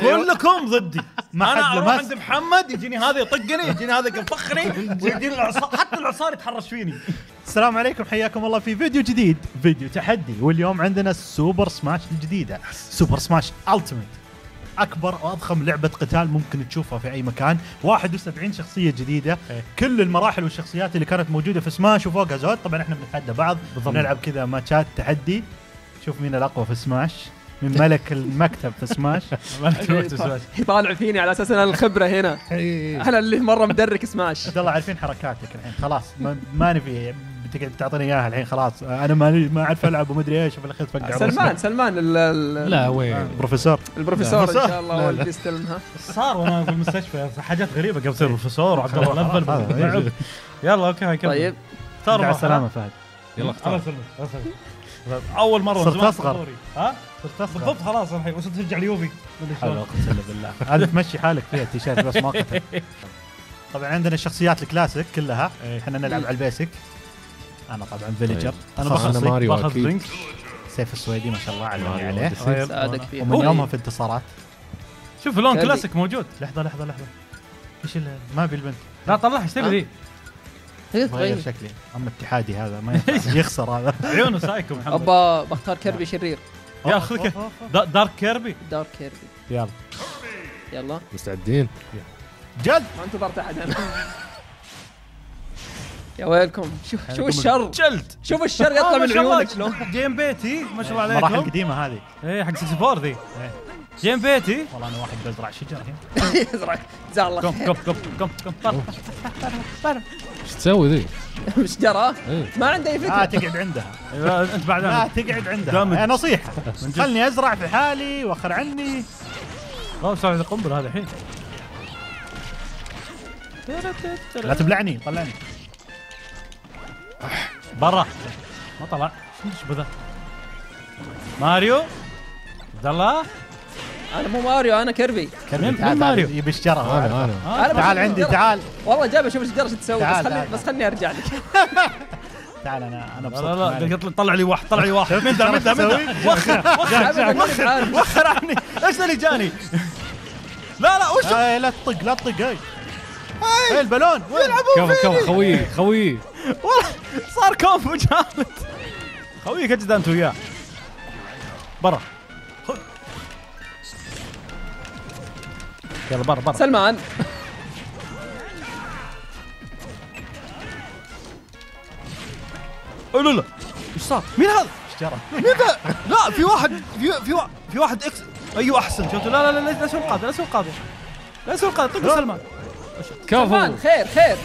كلكم ضدي. ما أنا أروح. عند محمد يجيني هذا يطقني يجيني هذا يفخني ويجيني العصار حتى العصار يتحرش فيني. السلام عليكم حياكم الله في فيديو جديد. فيديو تحدي واليوم عندنا ال Super Smash الجديدة. Super Smash Ultimate أكبر وأضخم لعبة قتال ممكن تشوفها في أي مكان. 71 شخصية جديدة. إيه. كل المراحل والشخصيات اللي كانت موجودة في سماش وفوقها زود طبعا إحنا بنتحدى بعض. بالضبط. نلعب كذا ماتشات تحدي. شوف مين الأقوى في Smash من ملك المكتب في Smash يطالع فيني على أساس أنا الخبرة هنا. أنا اللي مرة مدرك سماش عبد الله عارفين حركاتك الحين خلاص ما, ما نبي بتقعد تعطيني إياها الحين خلاص. أنا ما ما أعرف ألعب ومدري إيش وفي الاخير تفقع. سلمان سلمان ال- ال- لا وين؟ بروفيسور البروفيسور إن. شاء الله هو. اللي بيستلمها صار وأنا في المستشفى حاجات غريبة قبل يصير بروفيسور وعبد الله. يلا okay. طيب. اختار مع. السلامة فهد. يلا الله اختار يسلمك الله يسلمك. أول مرة صرت. دوري. ها صرت أصغر. بالضبط خلاص الحين وصرت ترجع اليوفي حلو. اقسم بالله هذا تمشي حالك فيها التيشيرت بس مؤقتا طبعا عندنا الشخصيات الكلاسيك كلها إيه. إحنا نلعب على البيسك أنا طبعا فيليجر أنا أنا باخذ ماريو باخذ سيف السويدي ما شاء الله علمني عليه. طيب. ساعدك ومن يومها في انتصارات شوف لون كيربي. كلاسيك موجود لحظة لحظة لحظة إيش ما أبي البنت لا طلعها إيش تبي؟ ذي تغير شكلي. أما اتحادي هذا ما ينفع. يخسر هذا. عيونه سايكو محمد أبا بختار كيربي شرير. يا da- dark كيربي؟ dark كيربي. يلا. يلا. مستعدين؟ جد؟ ما انتظرت أحد أنا. يا ويلكم. شوف شوف الشر؟ جلد. شوف الشر يطلع آه، من. عيونك. شلون جيم بيتي ما شاء الله المراحل عليكم. القديمة هذه. إيه حق 64 ذي. إيه. جيم بيتي والله أنا واحد بزرع شجر هنا يزرعك جزاه الله خير. قم قم قم قم إيش تسوي ذي؟ شجره إيه. ما عنده أي لا فكره تقعد عندها أنت بعد لا. تقعد عندها نصيحة. خلني أزرع في حالي وأخر عني. خلاص سوي قنبلة هذا الحين. لا تبلعني طلعني. برا. ما طلع. إيش بذا ماريو؟ عبد الله؟ أنا مو ماريو أنا كيربي مين- تعال ماريو؟ يبي الشجرة أنا أنا. تعال عندي. تعال. والله جاي أشوف الشجرة شو تسوي تعال، بس تعال. بس خليني أرجع لك. تعال أنا أنا لا لا لا طلع لي واحد طلع لي واحد. من ذا من ذا من؟ وخر وخر. وخر عني إيش اللي جاني؟ لا لا وش؟ لا تطق لا تطق اي اي البالون وين؟ كفو كفو خوي خوي. والله صار combo جامد خويك أجد أنت وياه. برا. يلا برا برا. سلمان. لا لا. إيش صار؟ مين هذا؟ شجره مين ذا؟ لا في واحد في في وا- في واحد X. أيوه أحسن. شفت؟ لا لا لا لا أسوي القاضي لا أسوي القاضي. لا أسوي القاضي. طق سلمان سلمان. كفو. خير خير.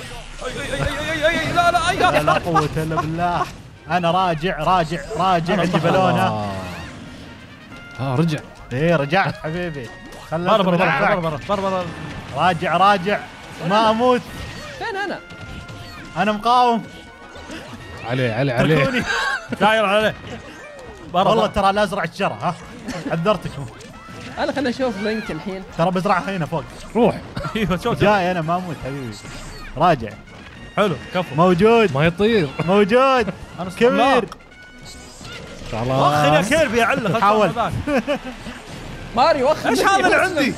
أي أي أي أي أي لا لا أي لا. لا قوة إلا بالله. أنا راجع راجع راجع. عندي آه. آه رجع. إيه رجعت حبيبي. برا برا برا. برا برا برا برا راجع راجع. ما أموت. فين أنا؟ أنا مقاوم. عليه عليه عليه. داير عليه. برا والله. ترى لا ازرع الشجره ها. حذرتكم أنا خلنا نشوف لينك الحين. ترى بزرعها هنا فوق. روح. أيوه شوف. جاي أنا ما أموت حبيبي. راجع. حلو كفو. موجود. ما يطير. موجود. أنا كبير. وخر خلاص يا كيربي يا عله حاول. ماريو وخر إيش هذا اللي. عندي؟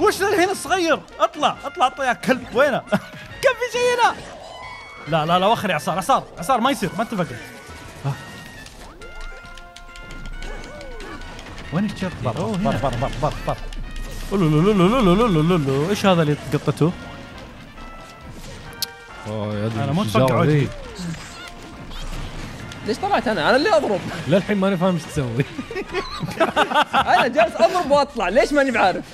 وش الحين الصغير؟ اطلع اطلع اطلع يا كلب وينه؟ كم في شيء هنا؟ لا لا لا وخر يا عصار عصار عصار ما يصير ما اتفقنا وين الشجره برا برا. برا برا برا برا إيش هذا اللي قطته؟ اوه يا أنا ادري مو متوقع. وجهي. ليش طلعت أنا؟ أنا اللي أضرب للحين ماني فاهم إيش تسوي أنا جالس أضرب وأطلع ليش ماني بعارف؟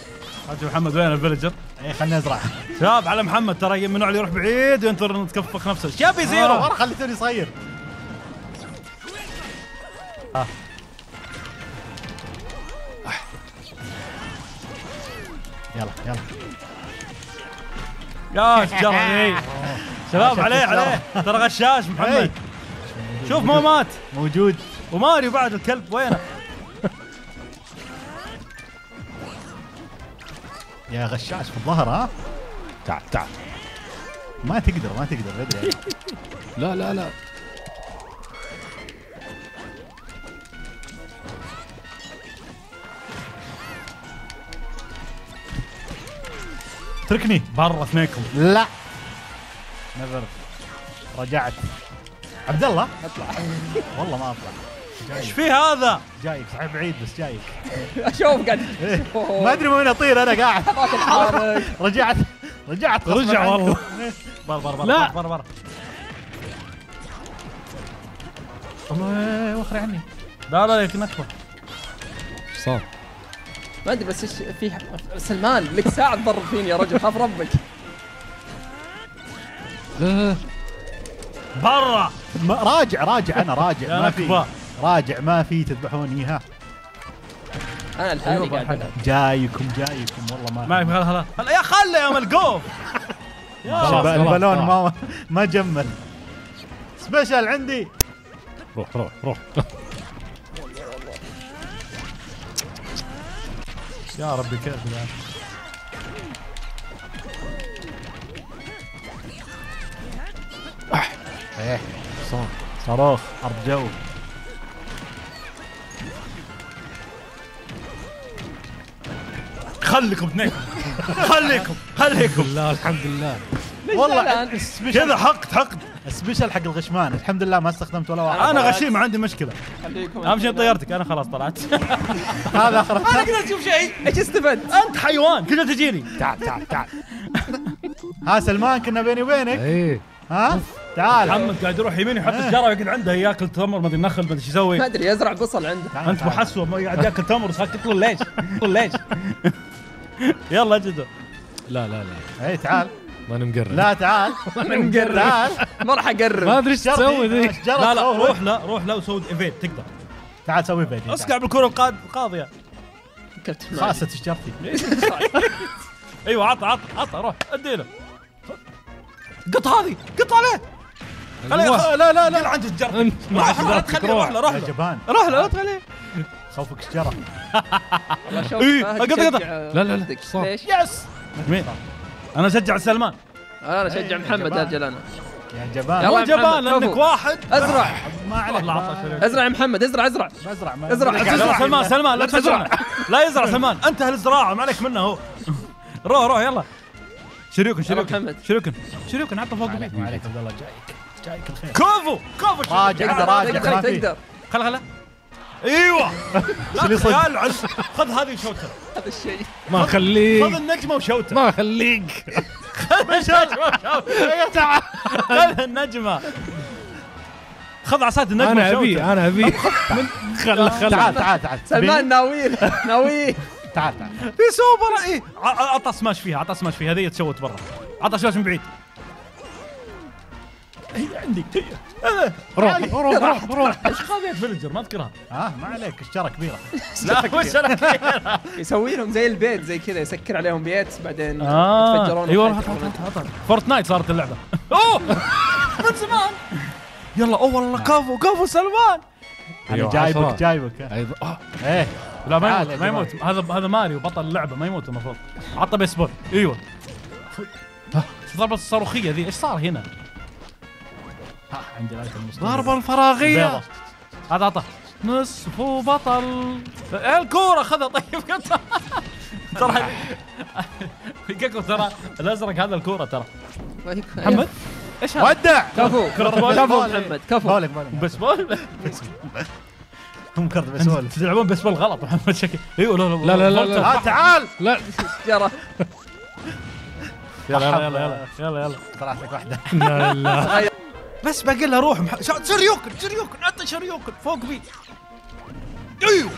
حاجي محمد وين ال Villager؟ إيه خلني أزرع شباب على محمد ترى من النوع اللي يروح بعيد وينطر تكفخ نفسه إيش يبي آه، zero؟ ورا خليتوني صغير ها يلا يلا يا ذي شباب عليه. عليه ترى غشاش محمد إيه. شوف ما مات. موجود. وماريو بعد الكلب وينه؟ يا غشاش في الظهر ها؟ تعال تعال. ما تقدر ما تقدر بدري لا لا لا. اتركني برا اثنينكم. لا. نذر رجعت. عبد الله أطلع. والله ما أطلع. إيش في هذا؟ جايك صحيح بعيد بس جايك. أشوف قاعد. ما أدري وين أطير أنا قاعد. رجعت رجعت رجع. والله. برا برا برا لا. برا برا والله وخري عني. لا لا يمكن أكبر. إيش صار؟ ما أدري بس إيش في سلمان لك ساعة تضرب فيني يا رجل خاف ربك. لا. برا. راجع راجع أنا راجع ما في. راجع ما في تذبحوني ها. أنا لحالي قاعد ألعب. جايكم جايكم والله ما ما هلا هلا هلا يا خله يا ملقوف البالون. ما ما جمل. سبيشل عندي. روح روح روح. يا ربي كيف الآن. إيه. صار. صاروخ ارض جو. خليكم اثنينكم خليكم خليكم. بالله الحمد لله. والله كذا حقد حقد السبيشل حق الغشمان. الحمد لله ما استخدمت ولا واحد. أنا غشيم ما عندي مشكلة. خليكم. أهم شيء طيارتك. أنا خلاص طلعت. هذا آخر أنا كذا أشوف شيء. إيش استفدت؟ أنت حيوان. كذا تجيني. تعال تعال تعال. ها سلمان كنا بيني وبينك. إيه. ها؟ تعال. محمد قاعد يروح يمين يحط الجاره ويقعد عنده ياكل تمر ما أدري نخل ما أدري إيش يسوي. ما أدري يزرع بصل عنده. أنت ما قاعد ياكل تمر وساكت تقول ليش؟ تقول ليش؟ يلا اجدوا. لا لا لا. اي تعال. ماني مقرب لا تعال. مقرب. تعال. ما راح اقرب ما أدري إيش تسوي ذي. لا لا روح لا روح لا وسوي ايفيد تقدر. تعال سوي فيديو اسقع بالكرة القاضية. خاصة تشجرتي أيوه عطى عطى عطى روح اديله. قط هذه قط عليه. لا لا لا. عند الجرة أنت روح لا تخليه روح روح له روح يا له. جبان. روح له لا تخليه. خوفك إيه، فهد قطع- قطع. لا، لا، لا،. ليش؟ يس. مين؟ أنا أشجع سلمان. أنا أشجع إيه، محمد رجال أنا. يا جبان. يا جبان لأنك. واحد. أزرع. ما عليك. لا ما-. أزرع يا محمد أزرع أزرع. ما أزرع. ما- أزرع. لا سلمان سلمان لا لا تزرع. لا يزرع سلمان. انتهى الزراعه ما عليك منه هو. روح روح يلا. شريكن شريكن. شريكن شريكن عطى فوق. ما عليك. ما عليك. عبد الله جايك. جايك الخير. كوفو! كوفو. راجع تقدر راجع تقدر في. تقدر. خلا خلا أيوه! لا. خيال خذ هذه وشوتها هذا الشيء. ما خذ اخليك النجمة وشوتها ما اخليك خذ النجمة خذ النجمة. خذ عصايه النجمة أنا ابي أنا ابي خل خل. تعال تعال تعال. سلمان ناويل ناويه تعال تعال. في سوبر اي عطى سماش فيها عطى سماش فيها. هذه تشوت برا. عطى سماش من بعيد. هي عندي هي. روح روح روح روح. إيش خذيت Villager ما اذكرها ها ما عليك الشجرة كبيرة. لا وش أنا يسوي لهم زي البيت زي كذا يسكر عليهم بيت بعدين آه. يتفجرون أيوه. هات هات Fortnite صارت اللعبة. أوه! من زمان. يلا أوه والله كفو كفو سلمان. أنا أيوة، جايبك. عشرة. جايبك. أيضا. آه. إيه. لا ما يموت ما يموت. هذا هذا ماريو بطل اللعبة ما يموت المفروض. عطى بيسبول. أيوه. ها، ضربة الصاروخية ذي إيش صار هنا؟ ها عندي light المصطلح ضربة الفراغية. هذا عطى نصف بطل. الكورة خذها طيب ترى كيكو ترى الأزرق هذا الكورة ترى. محمد؟ إيش هذا؟ ودع! كفو. كفو. محمد كفو. بولك بولك بيسبول هم كرت بسولف تلعبون بيسبول غلط محمد شكل. أيوه لا لا، لا، لا، لا. ها تعال! لا. جرى. يلا يلا يلا يلا يلا. طلعت لك واحدة. لا لا بس باقي له روح مح... شريوكن شريوكن عطى شريوكن فوق بي. أيوه.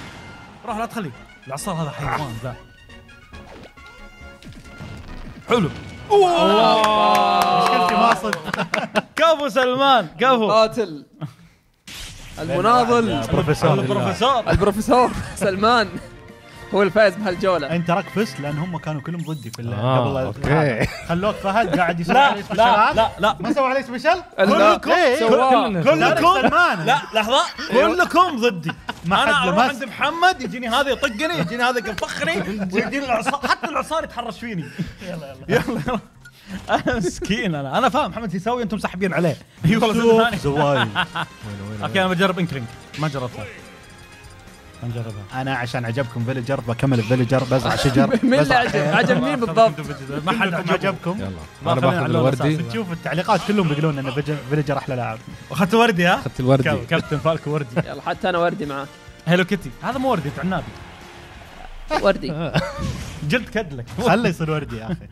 روح لا تخليه العصار هذا حيوان ذا. حلو. مشكلتي ما صد كفو سلمان كفو. قاتل المناضل. بروفيسور البروفيسور. البروفيسور. سلمان. هو الفائز بهالجولة. انت راك فزت لأن هم كانوا كلهم ضدي في آه، قبل. هذا. خلوك فهد قاعد يسوي عليه لا لا لا. ما سوى عليه special لا، كلكم كلكم لا لحظة. كلكم ضدي. ما أنا أروح. عند محمد يجيني هذا يطقني يجيني هذا يفخني ويجيني العصار حتى العصار يتحرش فيني. يلا يلا. يلا. أنا مسكين أنا. أنا فاهم محمد يسوي أنتم ساحبين عليه. اي والله okay أنا بجرب Inkling. ما جربتها نجربها. أنا عشان عجبكم Villager بكمل Villager بزرع شجر مين اللي عجب عجب مين بالضبط ما حد عجبكم؟ يلا. ما أنا باخذ الوردي. تشوف التعليقات كلهم بيقولون إن Villager- أحلى لاعب أخذت وردي ها؟ أخذت الوردي. Cap- Captain Falcon وردي. يلا حتى أنا وردي معاه Hello Kitty. هذا مو وردي أنت عنابي وردي. جلد كدلك. خله يصير وردي يا أخي.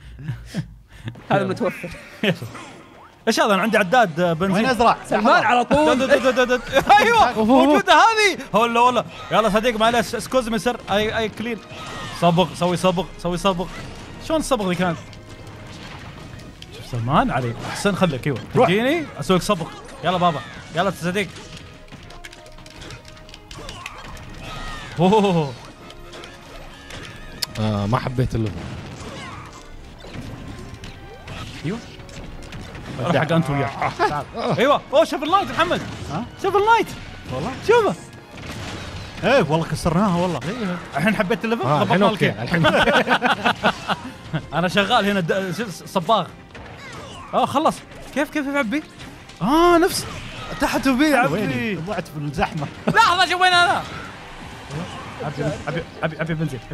هذا متوفر. إيش هذا؟ أنا عندي عداد وين بنزين أزرع؟ سلمان على طول. أيوه موجودة هذه. ولا ولا يلا صديق معلش excuse me sir. اي I clean. صبغ سوي صبغ سوي صبغ. شلون الصبغ ذي كانت؟ شوف سلمان علي. أحسن خليك. أيوه. روح. تجيني أسوي لك صبغ. يلا بابا. يلا صديق. أوه. آه ما حبيت اللغة. حق أنت وياه. أيوه. أوه شوف ال light محمد. ها؟ شوف ال light. والله. شوفه. إيه والله كسرناها والله. الحين حبيت ال level؟ آه الحين okay. الحين. أنا شغال هنا صباغ. آه خلص. كيف كيف يعبي؟ آه نفس. تحت وبي؟ عبي. ضعت في الزحمة. لحظة شوف وين أنا. عبي عبي عبي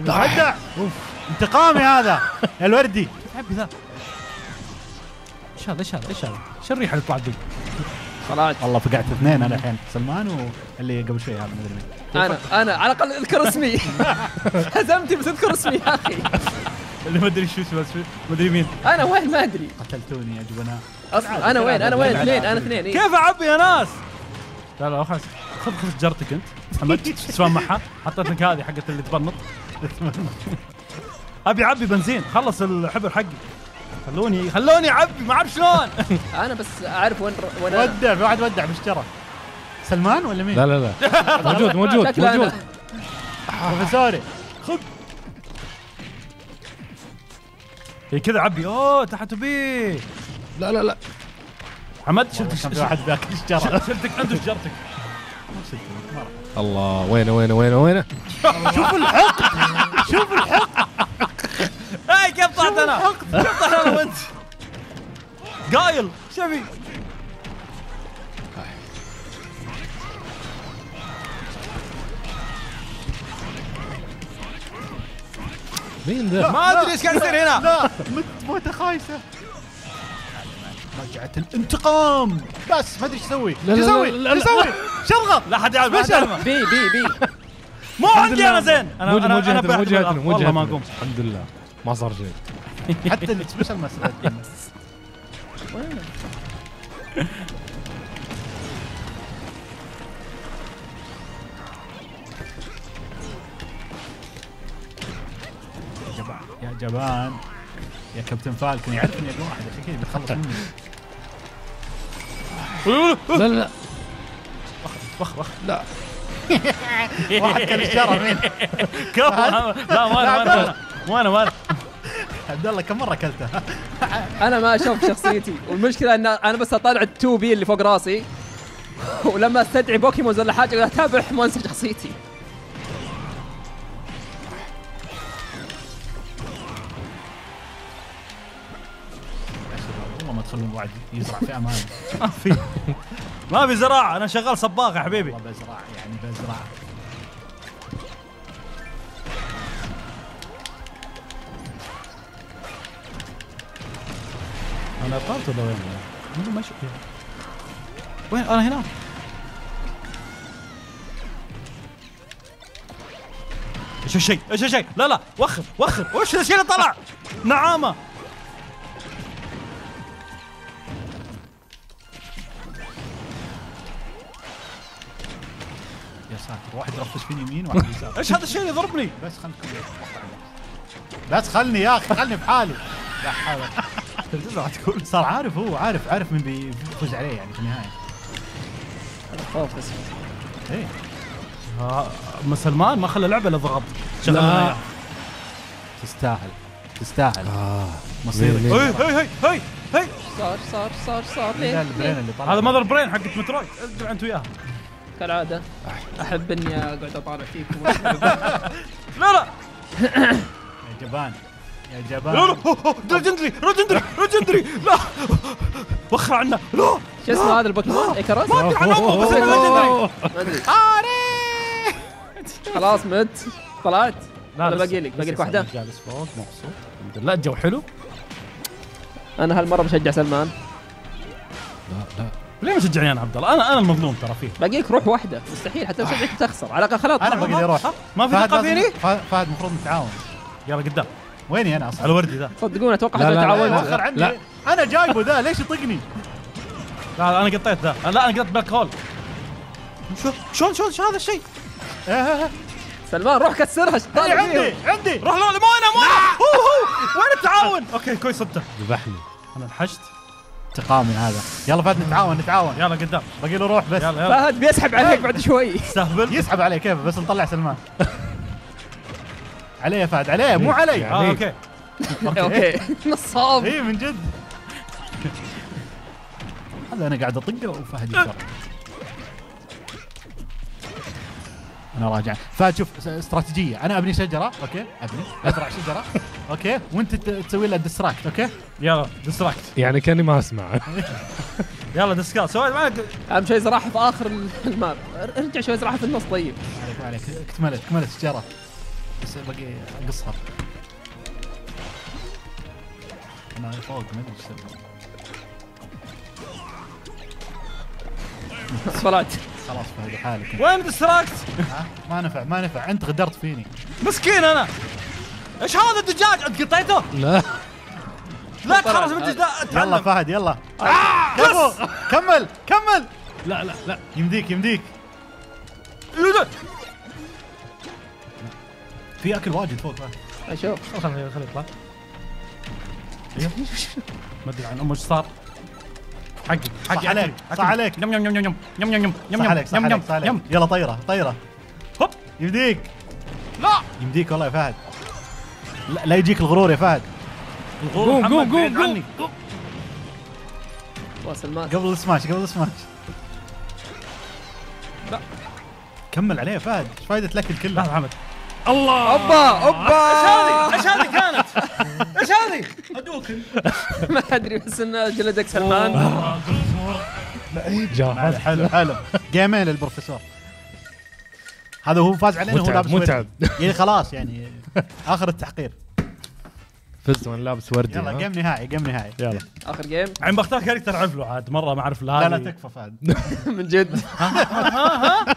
عبي أوف. انتقامي هذا. يا الوردي. عبي ذا. إيش هذا إيش هذا؟ إيش هذا؟ إيش الريحه اللي طلعت ذي؟ طلعت والله فقعت اثنين أنا الحين. سلمان واللي قبل شوي هذا ما أدري. مين أنا أنا على الأقل اذكر اسمي. هزمتي بس اذكر اسمي يا أخي. اللي ما أدري شو اسمه ما أدري مين. أنا وين؟ ما أدري. قتلتوني يا جبناء أصلا أنا وين؟ أنا وين؟ اثنين أنا اثنين. كيف اعبي يا ناس؟ لا لا خلاص. خذ خذ جرتك أنت. محمد تسوان معها. حطيت لك هذه حقت اللي تبنط. أبي أعبي بنزين. خلص الحبر حقي. خلوني خلوني اعبي ما أعرف شلون. أنا بس أعرف وين وين أنا. ودع في واحد ودع باشترى سلمان ولا مين؟ لا لا لا. موجود موجود شكله أنا. موجود. بروفيسوري. هي كذا عبي. أوه تحت بي لا لا لا. حمد شلت شلت واحد ذاك اشترى شلتك أنت شجرتك. الله وينه وينه وينه وينه؟ هاي كيف طلعت أنا؟ أنا وأنت؟ قايل. شبي. مين ذا؟ ما أدري إيش قاعد يصير هنا. لا مت موتة خايسة. رجعت الانتقام. بس ما أدري إيش أسوي. لا، إيش لا، أسوي؟ لا، لا، إيش أسوي شغل لا حد يعرف. بي بي بي. مو عندي أنا زين أنا أنا مو أنا. مو والله ما أقوم. الحمد لله. ما صار شيء. حتى السبيشل ما استفدت. يا جبان. يا جبان. يا كابتن فالكن يعرفني ابن واحد عشان كذا بيتخلص مني. لا لا وخ وخ واحد كان اشترى مين؟ كفو لا ما أنا ما أنا ما أنا ما أنا. عبد الله كم مرة أكلته؟ أنا ما أشوف شخصيتي. والمشكلة إن أنا بس أطالع ال two P اللي فوق راسي. ولما أستدعي بوكيمون ولا حاجة أتابع ما انسى شخصيتي. والله ما تخلون واحد يزرع في أمان ما في. ما في زراعة. أنا شغال صباغ يا حبيبي. والله بزرع يعني بزرع أنا طلعت ولا وين؟ ما أشوف وين أنا هنا إيش الشيء؟ إيش الشيء؟ لا لا وخر وخر وش الشيء اللي طلع؟ نعامة يا ساتر واحد رفس فيني يمين وواحد يسار إيش هذا الشيء اللي يضربني؟ بس خلني بس خلني يا أخي خلني بحالي لا حول تزرع تقول صار عارف هو عارف عارف من بيفوز عليه يعني في النهاية. خوف بس. إيه. آه، أم سلمان ما خلى لعبة الا ضغط. إياه. تستاهل. تستاهل. آه. مصيرك. هي هي هي هي هي. صار صار صار صار. ليه؟ البرين؟ اللي طلع. هذا ماذر برين حقت مترويد. ادري أنت وياها كالعادة. أحب إني أقعد أطالع فيكم. لا لا. يا جبان. يا لا جبان لا رجندري رجندري رجندري لا وخر عنا. لا شو اسمه هذا البوكيمون؟ إيكاروس؟ ما أدري عن امه بس ادري خلاص مت. طلعت. لا باقي لك باقي لك واحدة. جالس فوق مبسوط. الحمد لله الجو حلو. أنا هالمرة بشجع سلمان. لا لا. ليه مشجعني أنا عبد الله؟ أنا أنا المظلوم ترى فيه. باقي لك روح واحدة. مستحيل حتى مشجعك تخسر. على الأقل خلاص. أنا لي أروح ما في ثقه فيني؟ فهد فهد المفروض نتعاون يلا قدام. ويني أنا أصلا على وردي ذا. صدقون أتوقع لا، لا، لا، تعاونت مؤخر عني لا. أنا جايبه ذا ليش يطقني؟ لا لا، أنا قطيت ذا. لا أنا قطيت black hole. شو شلون شلون شو هذا الشيء؟ إيه، إيه، إيه. سلمان روح كسرها طالع عندي عندي. روح لا مو أنا مو أنا هو هو. وين التعاون؟ okay كويس صدته ذبحني. أنا انحشت تقامي هذا. يلا فهد نتعاون نتعاون. يلا قدام. باقي له روح بس. يلا يلا. فهد بيسحب عليك بعد شوي. استهبل يسحب عليه كيف؟ بس نطلع سلمان. عليه يا فهد عليه مو علي. آه okay. okay. نصاب. اي من جد. هذا أنا قاعد أطقه وفهد يكسر أنا راجع. فهد شوف استراتيجية. أنا أبني شجرة okay؟ أبني. ازرع شجرة. okay؟ وأنت تسوي لها distract okay؟ يلا distract يعني كأني ما أسمع. يلا distract سويت معك أهم شيء زراعه في آخر ال map. ارجع شوي زراعه في النص طيب. عليك عليك. اكتملت اكتملت الشجرة. بس باقي اقصها أنا فوق ما أدري إيش أسوي طلعت خلاص فهد حالك. وين ديستراكت؟ ما نفع ما نفع. أنت غدرت فيني. مسكين أنا. إيش هذا الدجاج؟ أنت قطيته؟ لا. لا تخلص من الدجاج يلا فهد يلا. كفو كمل كمل. لا لا لا. يمديك يمديك. في أكل واجد فوق. فهد أشوف خليه خليه يطلع. ما أدري عن أمه إيش صار. حقي حقي عليك،. صح عليك. يم يم يم يم يم يم يم يم يم عليك يم يم يلا طيرة طيرة. هوب. يمديك. لا. يمديك والله يا فهد. لا, لا يجيك الغرور يا فهد. قوم قوم، قوم قوم، قوم. قوم. سلمان قبل السماش قبل السماش. لا. كمل عليه يا فهد. إيش فايدة الأكل لا كله محمد أوبا أوبا. إيش هذه؟ إيش هذه كانت؟ إيش هذه؟ ادوك ما أدري بس انه جلدك سلمان جاهز. حلو حلو جيمين للبروفيسور هذا هو فاز علينا وهو متعب لابس. متعب. يعني خلاص يعني آخر التحقير. فزت وأنا لابس وردي يلا ها؟ game نهائي game نهائي. يلا. آخر game. عم بختار character اعرف له عاد مرة ما أعرف له لا لا تكفى فهد. من جد.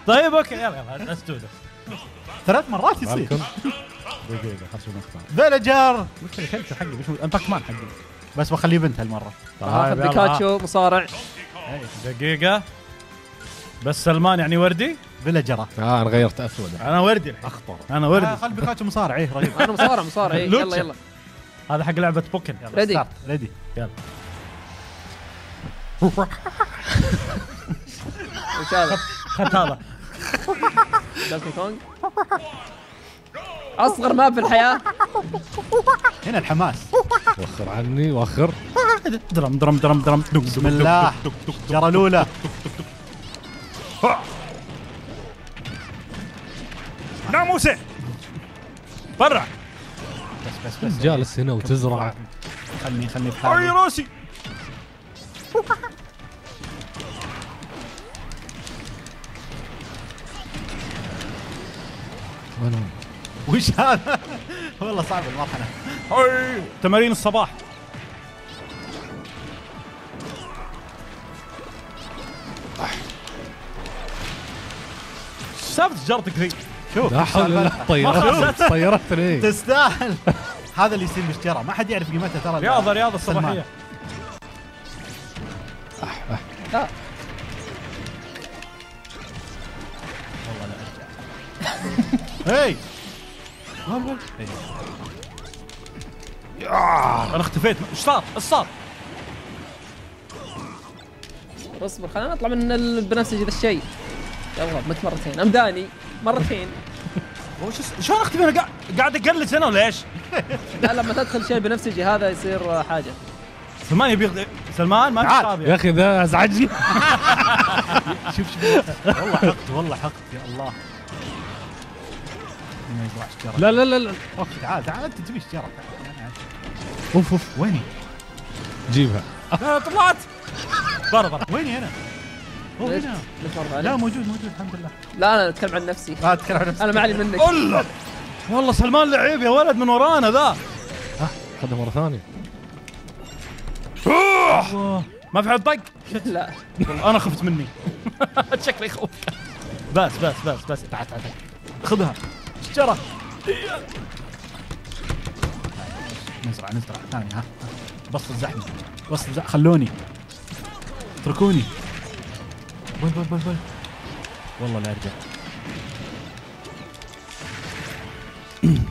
طيب okay يلا يلا let's do ثلاث مرات يصير. دقيقة خلص نختار Villager مشكلة ال character حقي مان حقي. بس بخليه بنت هالمرة. اخر طيب، يلا. بيكاتشو مصارع. دقيقة. بس سلمان يعني وردي؟ Villager آه أنا غيرت أسود. أنا وردي. الحين. اخضر أنا آه، وردي خل بيكاتشو مصارع. إيه رهيب. أنا مصارع مصارع. إيه، يلا. يلا. هذا حق لعبة Pokken. Ready. Ready. يلا. وش هذا؟ خذ هذا. Donkey Kong. أصغر map في الحياة. هنا الحماس. وخر عني وخر. درم درم درم درم. بسم الله. جرى الاولى ناموسة برع بس بس بس. جالس هنا وتزرع. خلني خلني في اي حالي راسي. وش هذا؟ والله صعب المرحلة. اي تمارين الصباح. سالفة تجارتك ذي؟ شوف لا حول ولا سالفتها؟ طيرت طيرتني تستاهل. هذا اللي يصير بالشجره ما حد يعرف قيمتها ترى. رياضة رياضة. الصباحية لا هي أنا اختفيت. إيش صار؟ إيش صار؟ اصبر خلينا نطلع من البنفسجي ذا الشيء. يلا مت مرتين. امداني مرتين. وش شلون اختفي؟ أنا قاعد قاعد اقلد أنا ولا إيش؟ لا لما تدخل شيء بنفسجي. هذا يصير حاجة. سلمان يبي سلمان ما. فاضي يا أخي. ذا أزعجني. شوف شوف والله حقد والله حقد يا الله. شجره لا لا لا لا. okay. تعال تعال انت تبي شجره أوف أوف. ويني؟ جيبها. لا، طلعت. برا برا ويني أنا؟ هو؟ هنا. لا؟ موجود موجود الحمد لله. لا أنا أتكلم عن نفسي. لا أتكلم عن نفسي أنا ما علي منك. الله! والله سلمان لعيب يا ولد من ورانا ذا. خذها مرة ثانية. ما في حد طق؟ لا. والله أنا خفت مني. شكلي يخوف. بس بس بس بس. تعال تعال تعال. خذها. شجره نزرع نزرع. ثانية ها. بسط الزحمة. بسط الزحمة. خلوني. اتركوني. بل بل بل بل والله لا أرجع.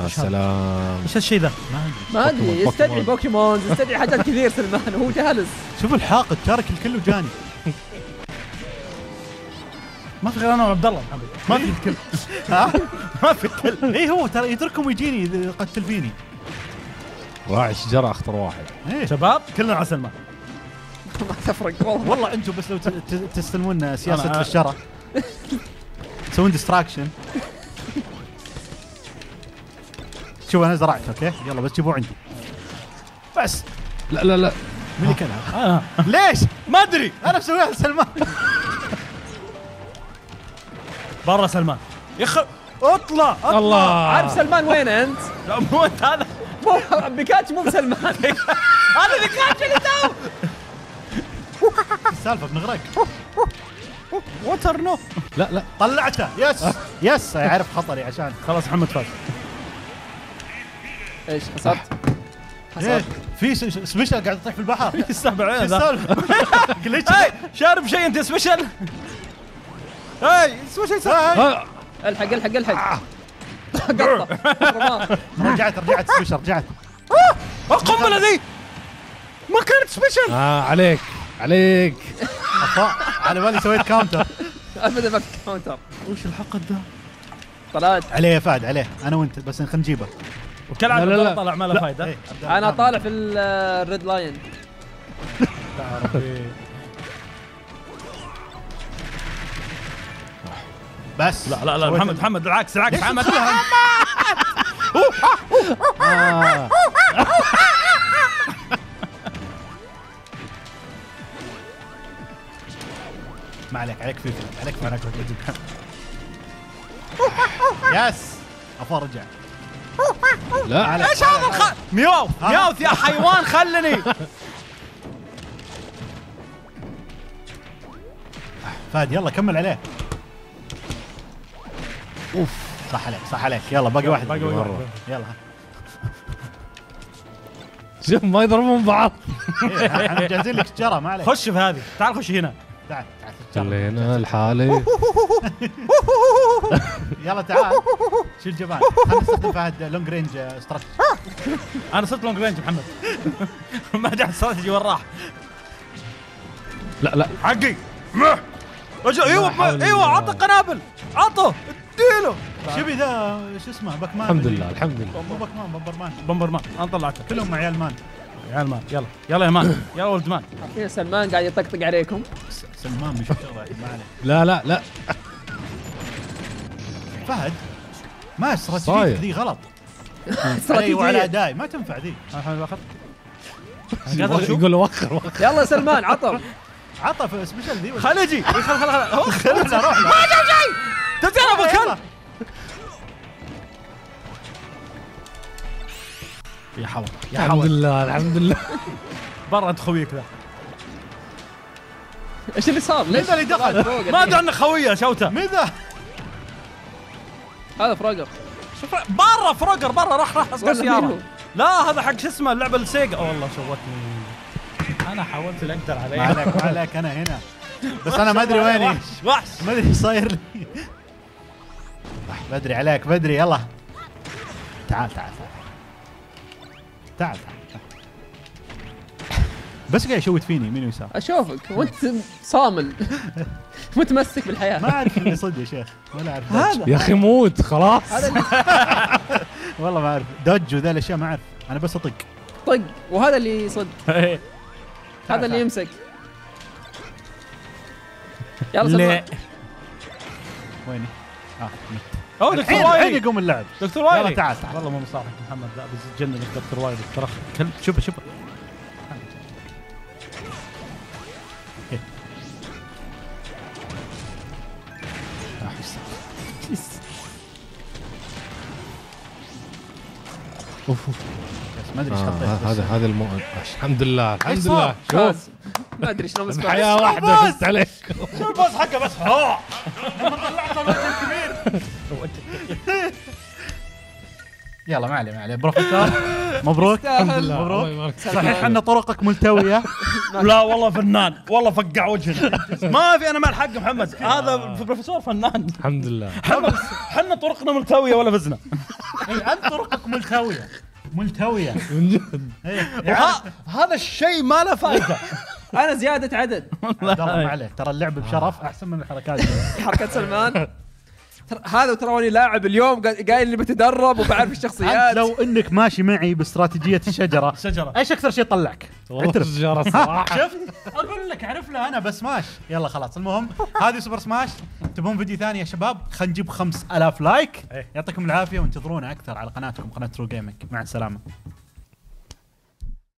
يا سلام إيش هالشيء ذا؟ ما أدري. بوكيمون، يستدعي Pokémon. Pokémons يستدعي حاجات كثير سلمان وهو جالس شوف الحاقد تارك الكل وجاني. ما في غير أنا وعبد الله محمد. ما في الكل. ها؟ ما في الكل. اي هو ترى يتركهم ويجيني يقتل فيني راعي شجرة أخطر واحد. إيه. شباب؟ كلنا على سلمان ما تفرق والله. والله أنتم بس لو ت- ت- تستلمون سياسة أنا- الشرع. تسوون distraction شوف أنا زرعت okay؟ يلا بس جيبوه عندي. بس. لا لا لا. مين اللي كلها آه. ليش؟ ما أدري. أنا مسويها لسلمان برا سلمان. يا أخي اطلع اطلع. الله. عارف سلمان وين أنت؟ لا مو انت هذا مو بيكاتشو مو بسلمان. هذا كان اللي تو. السالفة؟ بنغرق. وتر نو لا لا. طلعته. يس يس يعرف خطري عشان. خلاص محمد فاز. إيش خسرت؟ إيه. خسرت في special قاعد يطيح في البحر. يستهبل عينه السالفة؟ شارب شيء أنت special هاي special سا- آه، الحق الحق الحق. قطة. رماه. رجعت رجعت special رجعت. القنبلة ذي. ما كانت special آه عليك عليك. على بالي سويت counter أبدا ما في counter وش الحقد ذا طلعت. عليه يا فهد عليه. أنا وأنت بس خلينا نجيبه. وكالعاده لا، لا، طلع ما له فايدة. إيه، أنا طالع في ال red line بس. لا لا لا محمد محمد العكس العكس محمد. آه. ما عليك عليك فلفل عليك فلفل. عليك yes افا رجع لا. عليك إيش هذا الخ مياو ها؟ مياو يا حيوان خلني. فهد يلا كمل عليه. أوف صح عليك صح عليك. يلا باقي واحد باقي واحد. يلا. شوف ما يضربون بعض. إيه، إحنا مجهزين لك شجرة ما عليك. خش في هذه. تعال خش هنا. تعال تعال. خلينا لحالي يلا تعال. شيل الجبان خلينا نستخدم فهد long range strategy أنا صرت long range محمد. ما جاء استراتيجي وين راح. لا لا. حقي. إيوه إيوه. عطه قنابل. عطه. اديله. شبي ذا شو اسمه Pac-Man الحمد لله الحمد لله. مو Pac-Man Bomberman Bomberman أنا طلعته. كلهم عيال man. يا man. يلا. يلا يا man. يا ولد man. حرفيا سلمان قاعد يطقطق عليكم. سلمان بيشوف شغله ما عليه لا لا لا. فهد ما استراتيجيتك. ذي غلط. علي وعلى ادائي ما تنفع ذي. الحين أشوف؟ يقول له وخر وخر. يلا سلمان عطر عطى في سبيشل ذي ولا؟ خل خل خل خلنا روح له. تدري أنا ابو يلا. كلب يا حول يا الحمد حول. لله الحمد لله. برا انت خويك ذا. إيش اللي صار؟ ليش؟ اللي دخل؟ ما أدري. عنه خويه شوته. مين ذا؟ هذا فراجر شوف برا فروجر برا راح راح اسقى مين؟ سياره لا هذا حق شو اسمه اللعبة السيجا. والله شوتني أنا حاولت اللي أقدر ما عليه عليك ما عليك أنا هنا. بس أنا ما أدري ويني. وحش وحش. ما أدري إيش صاير لي. بدري عليك بدري يلا. تعال تعال تعال. تعال تعال. بس قاعد يشوت فيني يمين ويسار أشوفك وأنت صامل. متمسك بالحياة. ما أعرف اللي صدق يا شيخ ولا أعرف هذا. يا أخي موت خلاص. والله ما أعرف. دوج وذا الأشياء ما أعرف. أنا بس أطق. طق. وهذا اللي يصد إيه. هذا اللي يمسك. يلا لا. سلمان ويني؟ آه أو Dr. Wily. الحين يقوم اللعب. Dr. Wily. تعال تعال. والله مو مصاحب محمد. لا بس بتجننك Dr. Wily. ترى كلب شوف شوف اوف اوف ما أدري إيش آه، حطيت هذا هذا المو الحمد لله الحمد لله. شوف. ما أدري شلون بس حياه واحدة فزت عليك. شوف الباص حقه بس. ها. لما طلعته كبير. يلا ما عليه ما عليه. بروفيسور مبروك. مبروك الله يبارك. فيك. صحيح ان طرقك ملتوية. لا والله فنان. والله فقع وجهنا. ما في أنا مع الحق محمد. هذا البروفيسور فنان. الحمد لله. إحنا طرقنا ملتوية ولا فزنا. إيه، أنت طرقك ملتوية. ملتوية. من جد. إيه، وه- هذا الشيء ما له فائدة. أنا زيادة عدد. عبد الله ما عليك. ترى اللعب بشرف أحسن من الحركات. حركة سلمان. هذا تراني لاعب اليوم قا- قايل اني بتدرب وبعرف الشخصيات. لو انك ماشي معي باستراتيجية الشجرة. شجره إيش أكثر شيء طلعك؟ الشجرة الصراحه شفت؟ أقول لك اعرف له أنا بسماش يلا خلاص المهم هذه super smash. تبون فيديو ثاني يا شباب؟ خلينا نجيب 5000 like. يعطيكم العافية وانتظرونا أكثر على قناتكم قناة ترو جيمنج مع السلامة.